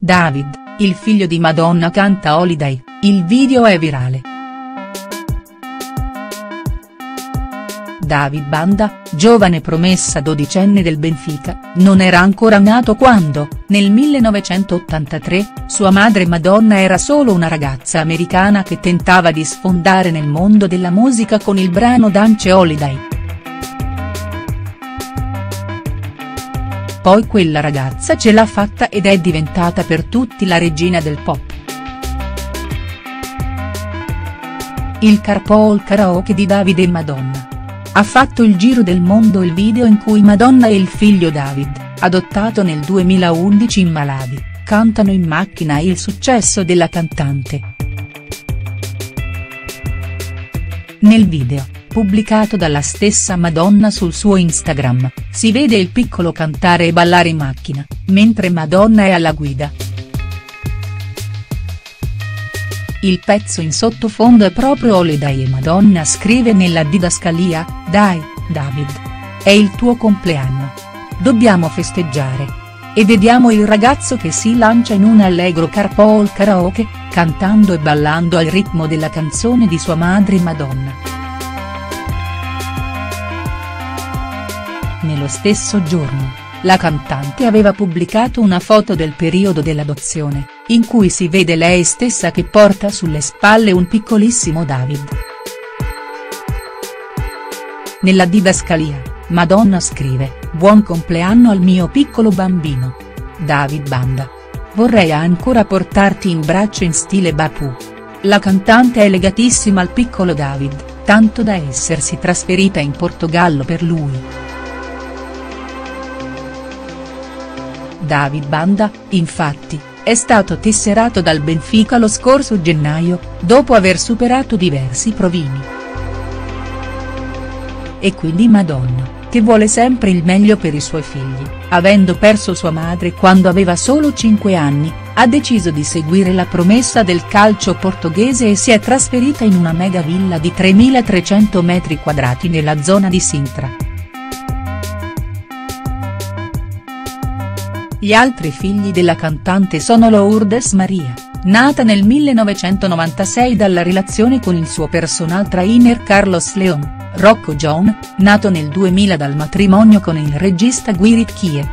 David, il figlio di Madonna canta Holiday, il video è virale. David Banda, giovane promessa dodicenne del Benfica, non era ancora nato quando, nel 1983, sua madre Madonna era solo una ragazza americana che tentava di sfondare nel mondo della musica con il brano Dance Holiday. Poi quella ragazza ce l'ha fatta ed è diventata per tutti la regina del pop. Il carpool karaoke di Davide e Madonna. Ha fatto il giro del mondo il video in cui Madonna e il figlio David, adottato nel 2011 in Malawi, cantano in macchina il successo della cantante. Nel video, pubblicato dalla stessa Madonna sul suo Instagram, si vede il piccolo cantare e ballare in macchina, mentre Madonna è alla guida. Il pezzo in sottofondo è proprio Holiday e Madonna scrive nella didascalia, dai, David. È il tuo compleanno. Dobbiamo festeggiare. E vediamo il ragazzo che si lancia in un allegro carpool karaoke, cantando e ballando al ritmo della canzone di sua madre Madonna. Nello stesso giorno, la cantante aveva pubblicato una foto del periodo dell'adozione, in cui si vede lei stessa che porta sulle spalle un piccolissimo David. Nella didascalia, Madonna scrive, Buon compleanno al mio piccolo bambino. David Banda. Vorrei ancora portarti in braccio in stile Bapu. La cantante è legatissima al piccolo David, tanto da essersi trasferita in Portogallo per lui. David Banda, infatti, è stato tesserato dal Benfica lo scorso gennaio, dopo aver superato diversi provini. E quindi Madonna, che vuole sempre il meglio per i suoi figli, avendo perso sua madre quando aveva solo 5 anni, ha deciso di seguire la promessa del calcio portoghese e si è trasferita in una mega villa di 3.300 metri quadrati nella zona di Sintra. Gli altri figli della cantante sono Lourdes Maria, nata nel 1996 dalla relazione con il suo personal trainer Carlos Leon, Rocco John, nato nel 2000 dal matrimonio con il regista Guirit Kie.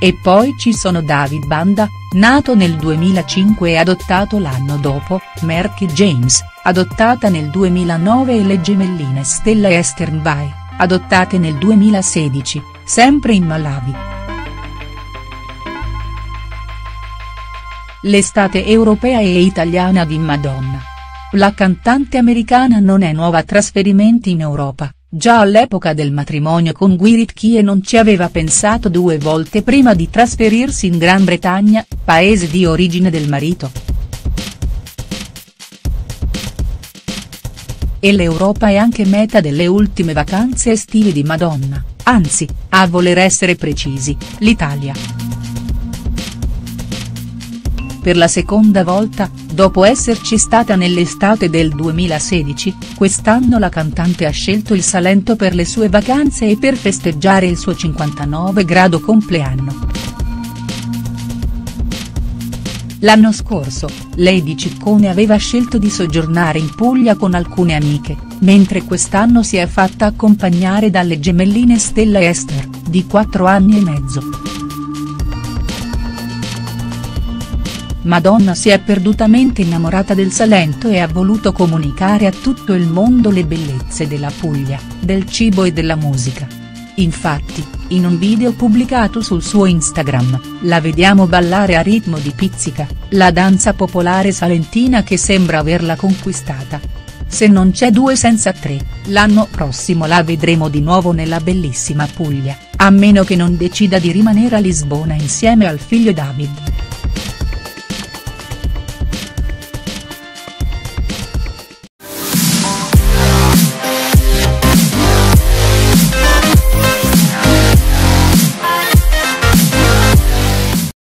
E poi ci sono David Banda, nato nel 2005 e adottato l'anno dopo, Merky James, adottata nel 2009 e le gemelline Stella Estern Vai, adottate nel 2016 sempre in Malawi. L'estate europea e italiana di Madonna. La cantante americana non è nuova a trasferimenti in Europa, già all'epoca del matrimonio con Gwyneth Kie non ci aveva pensato due volte prima di trasferirsi in Gran Bretagna, paese di origine del marito. E l'Europa è anche meta delle ultime vacanze estive di Madonna anzi, a voler essere precisi, l'Italia. Per la seconda volta, dopo esserci stata nell'estate del 2016, quest'anno la cantante ha scelto il Salento per le sue vacanze e per festeggiare il suo 59 grado compleanno. L'anno scorso, Lady Ciccone aveva scelto di soggiornare in Puglia con alcune amiche, mentre quest'anno si è fatta accompagnare dalle gemelline Stella e Esther, di 4 anni e mezzo. Madonna si è perdutamente innamorata del Salento e ha voluto comunicare a tutto il mondo le bellezze della Puglia, del cibo e della musica. Infatti, in un video pubblicato sul suo Instagram, la vediamo ballare a ritmo di pizzica, la danza popolare salentina che sembra averla conquistata, se non c'è due senza tre, l'anno prossimo la vedremo di nuovo nella bellissima Puglia, a meno che non decida di rimanere a Lisbona insieme al figlio David.